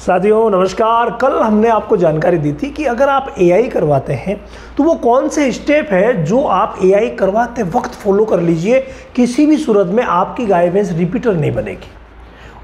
साथियों, नमस्कार। कल हमने आपको जानकारी दी थी कि अगर आप एआई करवाते हैं तो वो कौन से स्टेप है जो आप एआई करवाते वक्त फॉलो कर लीजिए, किसी भी सूरत में आपकी गाय भैंस रिपीटर नहीं बनेगी।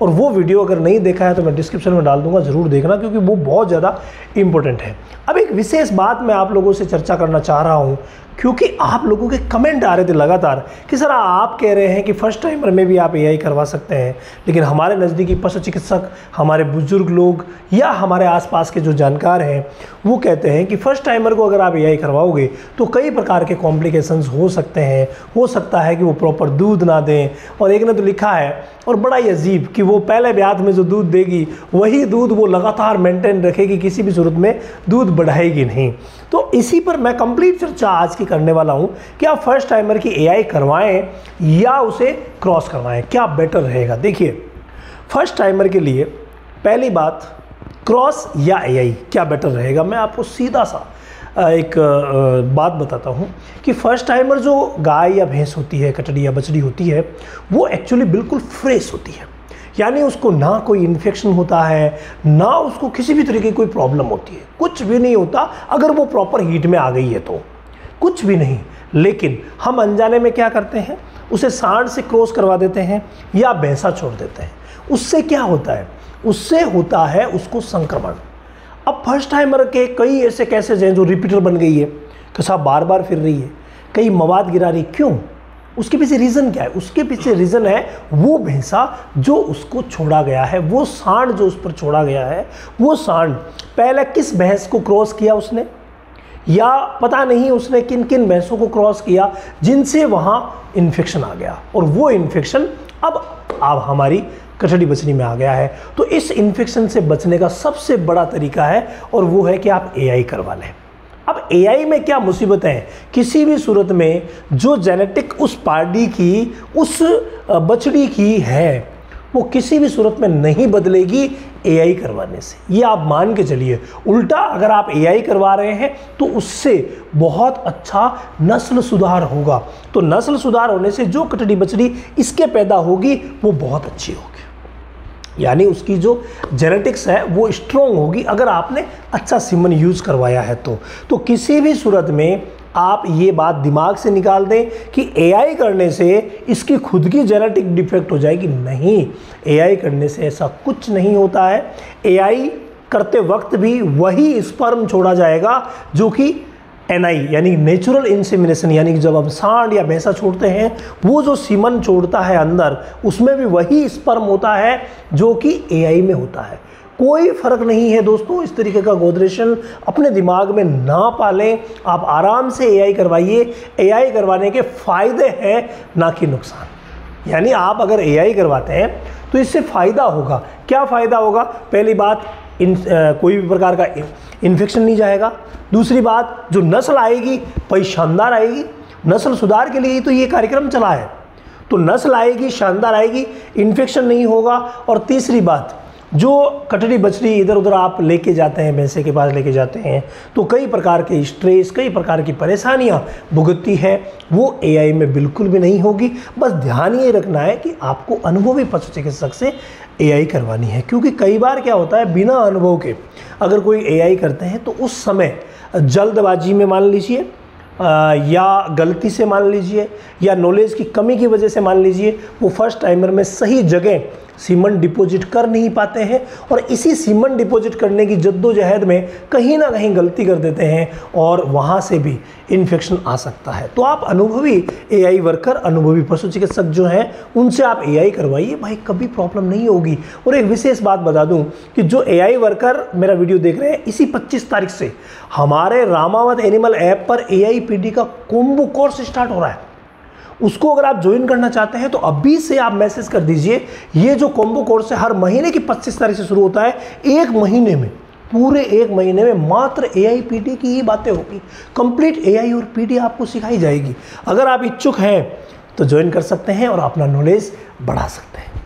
और वो वीडियो अगर नहीं देखा है तो मैं डिस्क्रिप्शन में डाल दूँगा, ज़रूर देखना, क्योंकि वो बहुत ज़्यादा इंपॉर्टेंट है। अब एक विशेष बात मैं आप लोगों से चर्चा करना चाह रहा हूँ। क्योंकि आप लोगों के कमेंट आ रहे थे लगातार कि सर आप कह रहे हैं कि फ़र्स्ट टाइमर में भी आप एआई करवा सकते हैं, लेकिन हमारे नज़दीकी पशु चिकित्सक, हमारे बुज़ुर्ग लोग या हमारे आसपास के जो जानकार हैं, वो कहते हैं कि फ़र्स्ट टाइमर को अगर आप एआई करवाओगे तो कई प्रकार के कॉम्प्लिकेशंस हो सकते हैं। हो सकता है कि वो प्रॉपर दूध ना दें। और एक ने तो लिखा है, और बड़ा ही अजीब कि वो पहले ब्याज में जो दूध देगी, वही दूध वो लगातार मेंटेन रखेगी, किसी भी सूरत में दूध बढ़ाएगी नहीं। तो इसी पर मैं कंप्लीट चर्चा आज की करने वाला हूँ कि आप फ़र्स्ट टाइमर की एआई करवाएँ या उसे क्रॉस करवाएँ। क्या बेटर रहेगा? देखिए फ़र्स्ट टाइमर के लिए पहली बात क्रॉस या एआई क्या बेटर रहेगा? मैं आपको सीधा सा एक बात बताता हूँ कि फ़र्स्ट टाइमर जो गाय या भैंस होती है, कटड़ी या बछड़ी होती है, वो एक्चुअली बिल्कुल फ्रेश होती है। यानी उसको ना कोई इन्फेक्शन होता है, ना उसको किसी भी तरीके की कोई प्रॉब्लम होती है। कुछ भी नहीं होता, अगर वो प्रॉपर हीट में आ गई है तो। कुछ भी नहीं। लेकिन हम अनजाने में क्या करते हैं? उसे सांड से क्रॉस करवा देते हैं या भैंसा छोड़ देते हैं। उससे क्या होता है? उससे होता है उसको संक्रमण। अब फ़र्स्ट टाइमर के कई ऐसे कैसेज हैं जो रिपीटर बन गई है। कि साहब बार बार फिर रही है। कई मवाद गिरा रही क्यों? उसके पीछे रीज़न क्या है? उसके पीछे रीज़न है वो भैंसा जो उसको छोड़ा गया है, वो सांड जो उस पर छोड़ा गया है, वो सांड पहले किस भैंस को क्रॉस किया उसने? या पता नहीं उसने किन किन भैंसों को क्रॉस किया, जिनसे वहाँ इन्फेक्शन आ गया। और वो इन्फेक्शन अब अब हमारी कचड़ी बचनी में आ गया है। तो इस इन्फेक्शन से बचने का सबसे बड़ा तरीका है, और वो है कि आप एआई करवा लें। अब एआई में क्या मुसीबत है? किसी भी सूरत में जो जेनेटिक उस पार्टी की, उस बछड़ी की है वो किसी भी सूरत में नहीं बदलेगी एआई करवाने से। ये आप मान के चलिए। उल्टा अगर आप एआई करवा रहे हैं तो उससे बहुत अच्छा नस्ल सुधार होगा। तो नस्ल सुधार होने से जो कटड़ी बछड़ी इसके पैदा होगी, वो बहुत अच्छी होगी। यानी उसकी जो जेनेटिक्स है, वो स्ट्रॉन्ग होगी। अगर आपने अच्छा सिमन यूज़ करवाया है तो। तो किसी भी सूरत में आप ये बात दिमाग से निकाल दें कि एआई करने से इसकी खुद की जेनेटिक डिफेक्ट हो जाएगी। नहीं एआई करने से ऐसा कुछ नहीं होता है। एआई करते वक्त भी वही स्पर्म छोड़ा जाएगा जो कि एनआई यानी नेचुरल इंसेमिनेशन यानी कि जब हम सांड या भैंसा छोड़ते हैं, वो जो सीमन छोड़ता है अंदर, उसमें भी वही स्पर्म होता है जो कि एआई में होता है। कोई फ़र्क नहीं है दोस्तों इस तरीके का गोदरेशन अपने दिमाग में ना पालें। आप आराम से एआई करवाइए। एआई करवाने के फ़ायदे हैं ना कि नुकसान। यानी आप अगर एआई करवाते हैं तो इससे फ़ायदा होगा। क्या फ़ायदा होगा? पहली बात इन आ, कोई भी प्रकार का इन्फेक्शन नहीं जाएगा। दूसरी बात जो नस्ल आएगी वही शानदार आएगी। नस्ल सुधार के लिए ही तो ये कार्यक्रम चला है। तो नस्ल आएगी शानदार आएगी इन्फेक्शन नहीं होगा। और तीसरी बात जो कटड़ी बछड़ी इधर उधर आप लेके जाते हैं, भैंसे के पास लेके जाते हैं तो कई प्रकार के स्ट्रेस कई प्रकार की परेशानियाँ भुगतती है। वो एआई में बिल्कुल भी नहीं होगी। बस ध्यान ये रखना है कि आपको अनुभवी पशु चिकित्सक से एआई करवानी है, क्योंकि कई बार क्या होता है, बिना अनुभव के अगर कोई एआई करते हैं तो उस समय जल्दबाजी में मान लीजिए या गलती से मान लीजिए, या नॉलेज की कमी की वजह से मान लीजिए, वो फ़र्स्ट टाइमर में सही जगह सीमन डिपॉजिट कर नहीं पाते हैं और इसी सीमन डिपॉजिट करने की जद्दोजहद में कहीं ना कहीं गलती कर देते हैं और वहाँ से भी इन्फेक्शन आ सकता है। तो आप अनुभवी एआई वर्कर अनुभवी पशु चिकित्सक जो हैं, उनसे आप एआई करवाइए। भाई, कभी प्रॉब्लम नहीं होगी। और एक विशेष बात बता दूँ कि जो एआई वर्कर मेरा वीडियो देख रहे हैं, इसी 25 तारीख से हमारे रामावत एनिमल ऐप पर ए का कोम्बो कोर्स स्टार्ट हो रहा है। उसको अगर आप ज्वाइन करना चाहते हैं तो अभी से आप मैसेज कर दीजिए। ये जो कॉम्बो कोर्स है, हर महीने की 25 तारीख से शुरू होता है, एक महीने में, पूरे एक महीने में मात्र ए आई पी टी की ही बातें होगी। कंप्लीट ए आई और पी टी आपको सिखाई जाएगी। अगर आप इच्छुक हैं तो ज्वाइन कर सकते हैं और अपना नॉलेज बढ़ा सकते हैं।